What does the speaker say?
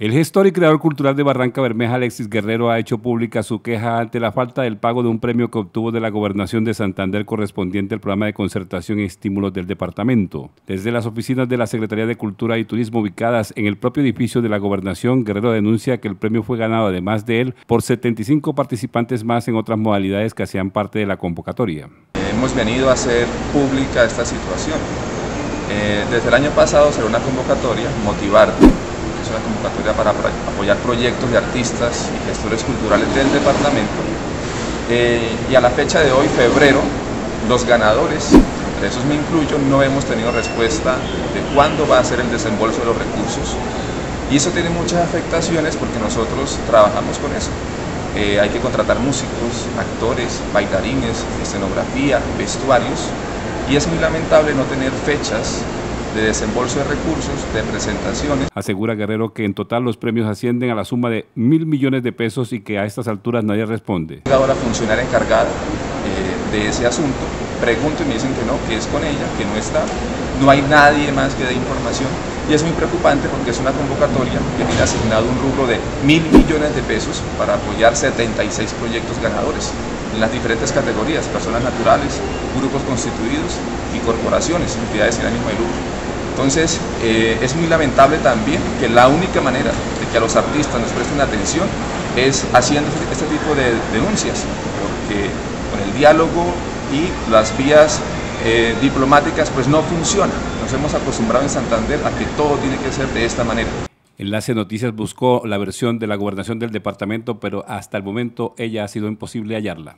El gestor y creador cultural de Barranca Bermeja, Alexis Guerrero, ha hecho pública su queja ante la falta del pago de un premio que obtuvo de la Gobernación de Santander correspondiente al programa de concertación y estímulos del departamento. Desde las oficinas de la Secretaría de Cultura y Turismo ubicadas en el propio edificio de la Gobernación, Guerrero denuncia que el premio fue ganado, además de él, por 75 participantes más en otras modalidades que hacían parte de la convocatoria. Hemos venido a hacer pública esta situación. Eh, desde el año pasado será una convocatoria, motivar una convocatoria para apoyar proyectos de artistas y gestores culturales del departamento. Eh, y a la fecha de hoy, febrero, los ganadores, entre esos me incluyo, no hemos tenido respuesta de cuándo va a ser el desembolso de los recursos. Y eso tiene muchas afectaciones porque nosotros trabajamos con eso. Eh, hay que contratar músicos, actores, bailarines, escenografía, vestuarios, y es muy lamentable no tener fechas de desembolso de recursos, de presentaciones. Asegura Guerrero que en total los premios ascienden a la suma de mil millones de pesos y que a estas alturas nadie responde. Ahora funcionaria encargada eh, de ese asunto, pregunto y me dicen que no, que es con ella, que no está, no hay nadie más que dé información y es muy preocupante porque es una convocatoria que tiene asignado un rubro de mil millones de pesos para apoyar 76 proyectos ganadores en las diferentes categorías, personas naturales, grupos constituidos y corporaciones, entidades sin ánimo de lucro. Entonces, eh, es muy lamentable también que la única manera de que a los artistas nos presten atención es haciendo este tipo de denuncias, porque con el diálogo y las vías eh, diplomáticas pues no funcionan. Nos hemos acostumbrado en Santander a que todo tiene que ser de esta manera. Enlace Noticias buscó la versión de la gobernación del departamento, pero hasta el momento ella ha sido imposible hallarla.